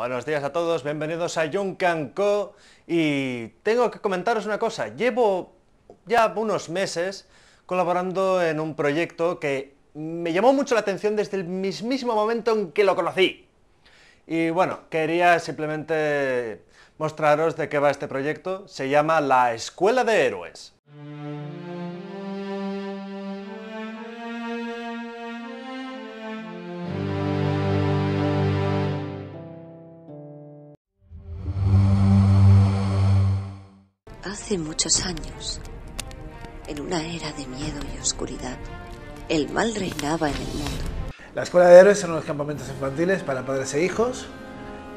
Buenos días a todos, bienvenidos a Junkan Co. Y tengo que comentaros una cosa, llevo ya unos meses colaborando en un proyecto que me llamó mucho la atención desde el mismísimo momento en que lo conocí. Y bueno, quería simplemente mostraros de qué va este proyecto. Se llama La Escuela de Héroes. Hace muchos años, en una era de miedo y oscuridad, el mal reinaba en el mundo. La Escuela de Héroes son unos campamentos infantiles para padres e hijos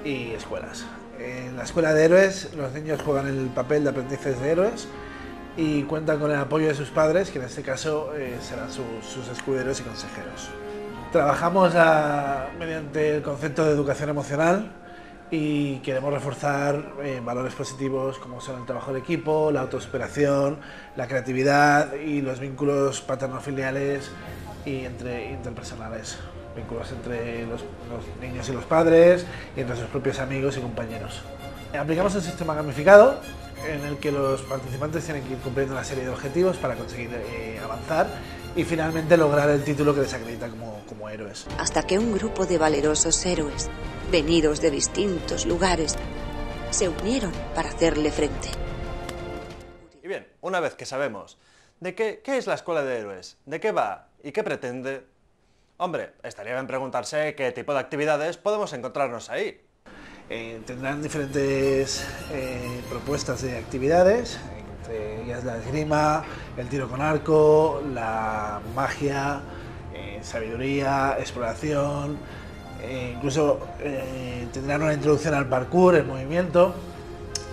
y escuelas. En la Escuela de Héroes los niños juegan el papel de aprendices de héroes y cuentan con el apoyo de sus padres, que en este caso eh, serán sus, sus escuderos y consejeros. Trabajamos a- mediante el concepto de educación emocional y queremos reforzar eh, valores positivos como son el trabajo de equipo, la autosuperación, la creatividad y los vínculos paterno-filiales y entre interpersonales, vínculos entre los, niños y los padres y entre sus propios amigos y compañeros. Aplicamos un sistema gamificado en el que los participantes tienen que ir cumpliendo una serie de objetivos para conseguir eh, avanzar y finalmente lograr el título que les acredita como, como héroes. Hasta que un grupo de valerosos héroes, venidos de distintos lugares, se unieron para hacerle frente. Y bien, una vez que sabemos de qué, qué es la Escuela de Héroes, de qué va y qué pretende, hombre, estaría bien preguntarse qué tipo de actividades podemos encontrarnos ahí. Eh, tendrán diferentes eh, propuestas de actividades, entre ellas la esgrima, el tiro con arco, la magia, eh, sabiduría, exploración, eh, incluso eh, tendrán una introducción al parkour, el movimiento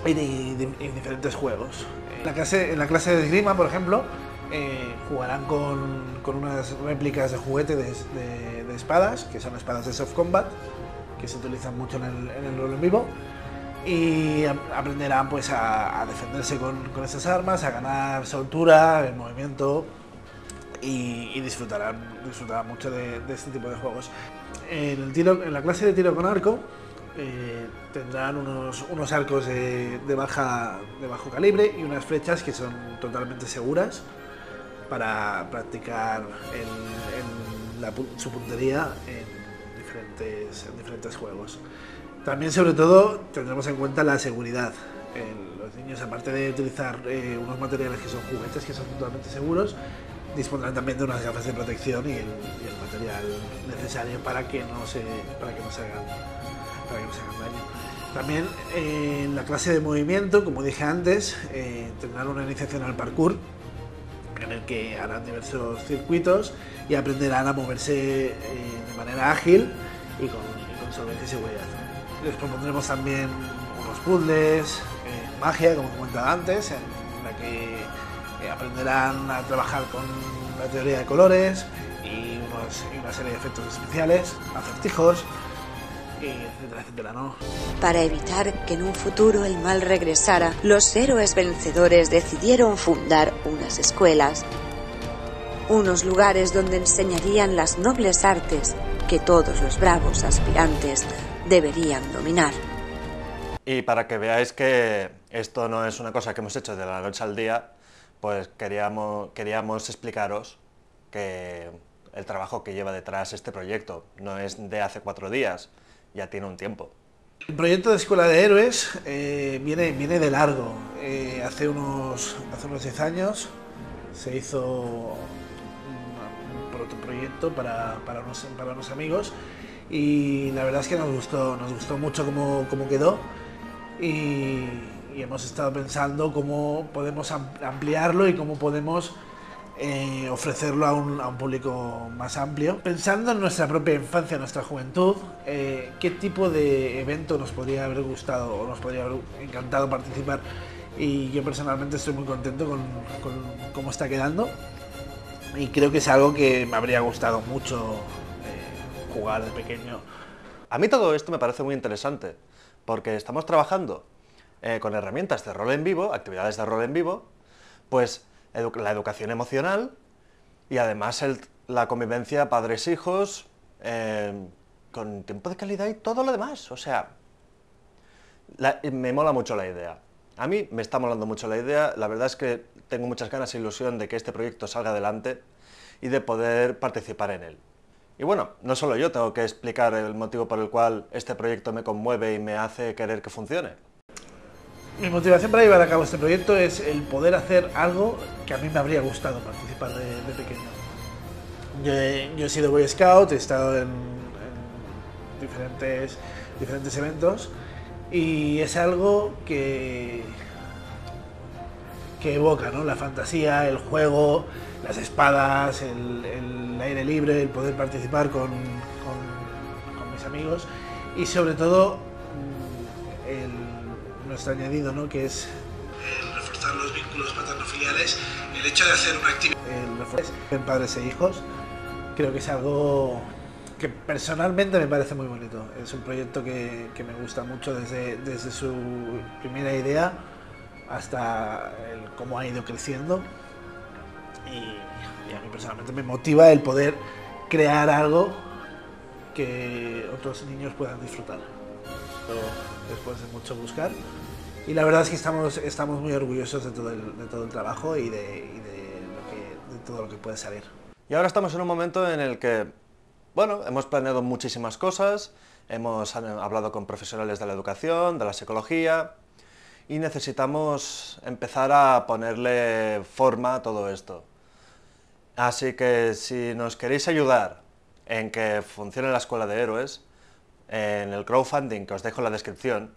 y, y diferentes juegos. En la clase, de esgrima, por ejemplo, jugarán con, unas réplicas de juguete de, espadas, que son espadas de soft combat, que se utilizan mucho en el rol en vivo y aprenderán pues a, defenderse con, con esas armas, a ganar soltura, el movimiento y, disfrutarán, disfrutarán mucho de, este tipo de juegos. En, el tiro, en la clase de tiro con arco eh, tendrán unos, unos arcos de, de baja, de bajo calibre y unas flechas que son totalmente seguras para practicar su puntería en diferentes, en diferentes juegos. También, sobre todo, tendremos en cuenta la seguridad. El- los niños, aparte de utilizar eh, unos materiales que son juguetes, que son totalmente seguros, dispondrán también de unas gafas de protección y el, material necesario para que no se, para que no se hagan, para que no se hagan daño. También eh, en la clase de movimiento, como dije antes, eh, tendrán una iniciación al parkour, en el que harán diversos circuitos y aprenderán a moverse eh, de manera ágil y con, y con solvencia y seguridad. Les propondremos también unos puzzles, eh, magia, como comentaba antes, en la que eh, aprenderán a trabajar con la teoría de colores y, unos- y una serie de efectos especiales, acertijos, etcétera, etcétera, ¿no? Para evitar que en un futuro el mal regresara, los héroes vencedores decidieron fundar unas escuelas, unos lugares donde enseñarían las nobles artes que todos los bravos aspirantes deberían dominar. Y para que veáis que esto no es una cosa que hemos hecho de la noche al día, pues queríamos, queríamos explicaros que el trabajo que lleva detrás este proyecto no es de hace cuatro días, ya tiene un tiempo. El proyecto de Escuela de Héroes eh, viene, viene de largo. Eh, hace, unos, hace unos 10 años se hizo un, un protoproyecto para, para, unos, para unos amigos y la verdad es que nos gustó, nos gustó mucho cómo, cómo quedó y, hemos estado pensando cómo podemos am- ampliarlo y cómo podemos eh, ofrecerlo a un, público más amplio. Pensando en nuestra propia infancia, nuestra juventud, eh, ¿qué tipo de evento nos podría haber gustado o nos podría haber encantado participar? Y yo personalmente estoy muy contento con, cómo está quedando y creo que es algo que me habría gustado mucho jugar de pequeño. A mí todo esto me parece muy interesante, porque estamos trabajando eh, con herramientas de rol en vivo, actividades de rol en vivo, pues la educación emocional y además la convivencia padres-hijos, eh, con tiempo de calidad y todo lo demás. O sea, me mola mucho la idea. A mí me está molando mucho la idea, la verdad es que tengo muchas ganas e ilusión de que este proyecto salga adelante y de poder participar en él. Y bueno, no solo yo tengo que explicar el motivo por el cual este proyecto me conmueve y me hace querer que funcione. Mi motivación para llevar a cabo este proyecto es el poder hacer algo que a mí me habría gustado participar de, pequeño. Yo he, sido Boy Scout, he estado en, diferentes, diferentes eventos y es algo que, que evoca ¿no? la fantasía, el juego, las espadas, el, aire libre, el poder participar con, con, mis amigos y sobre todo mm, el, nuestro añadido, ¿no? que es el reforzar los vínculos paterno-filiales, el hecho de hacer una actividad en padres e hijos, creo que es algo que personalmente me parece muy bonito. Es un proyecto que, que me gusta mucho desde, desde su primera idea hasta el cómo ha ido creciendo y, a mí personalmente me motiva el poder crear algo que otros niños puedan disfrutar. después de mucho buscar. Y la verdad es que estamos, estamos muy orgullosos de todo el, de todo el trabajo y, de, de todo lo que puede salir. Y ahora estamos en un momento en el que, bueno, hemos planeado muchísimas cosas, hemos hablado con profesionales de la educación, de la psicología, y necesitamos empezar a ponerle forma a todo esto. Así que si nos queréis ayudar en que funcione la Escuela de Héroes, en el crowdfunding que os dejo en la descripción,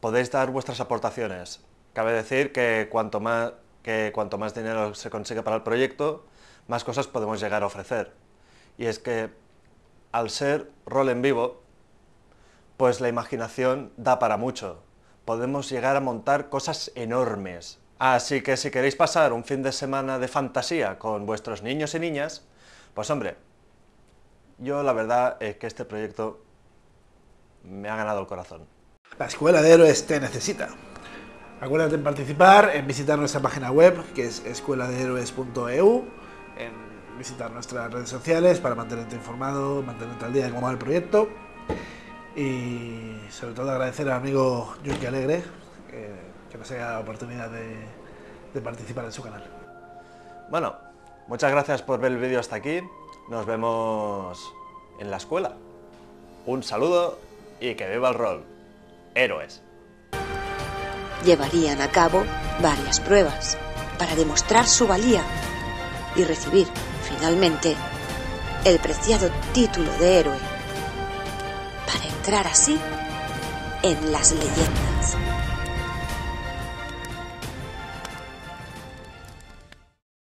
podéis dar vuestras aportaciones. Cabe decir que cuanto más, que cuanto más dinero se consigue para el proyecto, más cosas podemos llegar a ofrecer. Y es que al ser rol en vivo, pues la imaginación da para mucho. Podemos llegar a montar cosas enormes. Así que si queréis pasar un fin de semana de fantasía con vuestros niños y niñas, pues hombre, yo la verdad es que este proyecto me ha ganado el corazón. La Escuela de Héroes te necesita. Acuérdate en participar, en visitar nuestra página web, que es escueladehéroes.eu, en visitar nuestras redes sociales para mantenerte informado, mantenerte al día de cómo va el proyecto. Y sobre todo agradecer al amigo Yunque Alegre, que nos haya la oportunidad de, participar en su canal. Bueno, muchas gracias por ver el vídeo hasta aquí. Nos vemos en la escuela. Un saludo y que viva el rol. Héroes. Llevarían a cabo varias pruebas para demostrar su valía y recibir, finalmente, el preciado título de héroe. Entrar así en las leyendas.